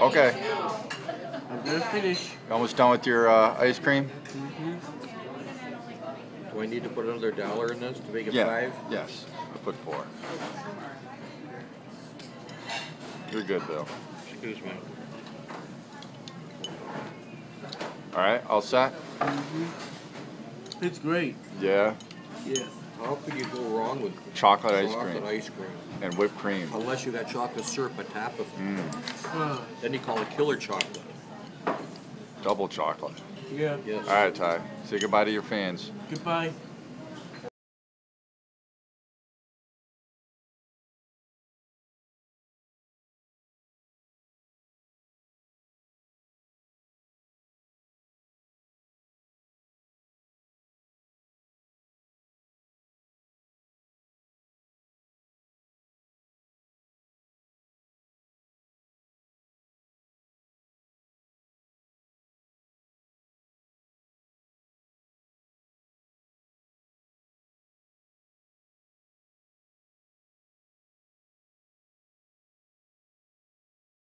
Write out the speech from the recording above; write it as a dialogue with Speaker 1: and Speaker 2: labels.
Speaker 1: Okay.
Speaker 2: I'm gonna finish.
Speaker 1: Almost done with your uh, ice cream?
Speaker 3: Do I need to put another dollar in this to make it
Speaker 1: Yeah.
Speaker 3: five?
Speaker 1: Yes. I put four. You're good, Bill.
Speaker 3: Excuse me.
Speaker 1: All right, all set?
Speaker 2: It's great.
Speaker 1: Yeah.
Speaker 2: Yeah.
Speaker 3: How could you go wrong with
Speaker 1: Chocolate ice
Speaker 3: chocolate
Speaker 1: cream
Speaker 3: ice cream?
Speaker 1: and whipped cream.
Speaker 3: Unless you got chocolate syrup on top of it.
Speaker 1: Mm,
Speaker 3: Then you call it killer chocolate.
Speaker 1: double chocolate.
Speaker 2: yeah.
Speaker 3: Yes.
Speaker 1: All right, Ty. Say goodbye to your fans.
Speaker 2: Goodbye.